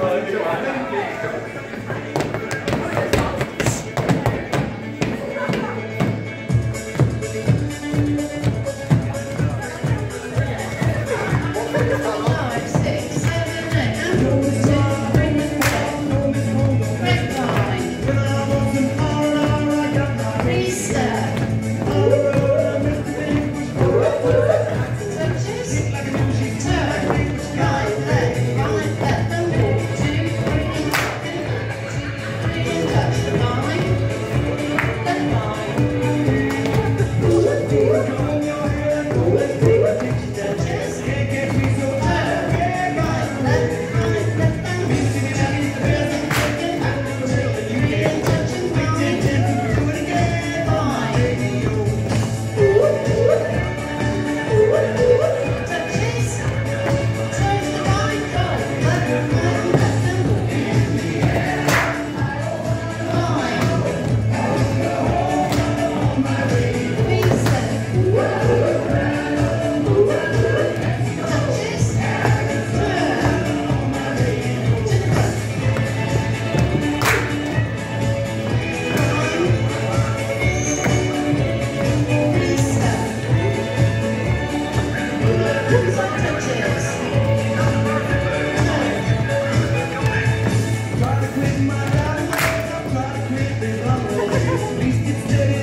Thank you. Left, right, Yeah.